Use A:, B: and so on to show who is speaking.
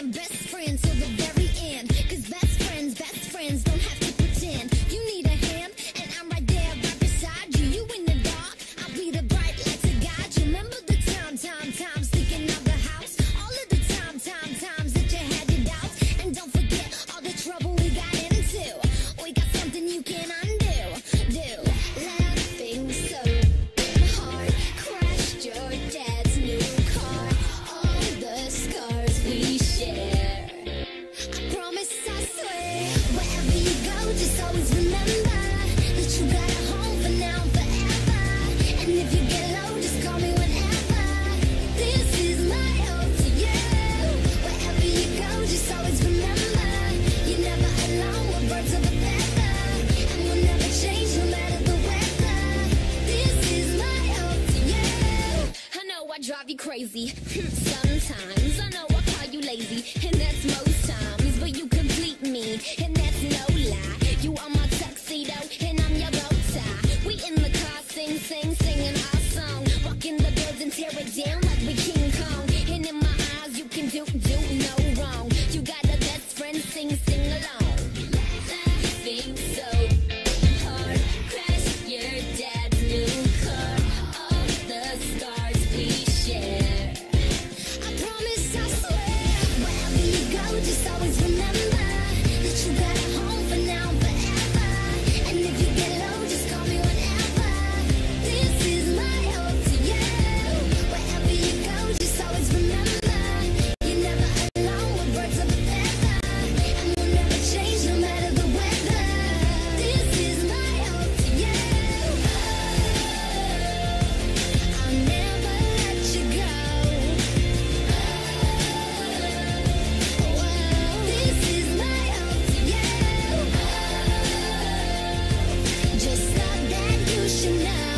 A: am best you crazy. Sometimes I know I call you lazy, and that's most times, but you complete me, and that's no lie. You are my tuxedo, and I'm your bow tie. We in the car, sing, sing, singing our song. Walk in the building, tear it down like we King Kong. And in my eyes, you can do. you now.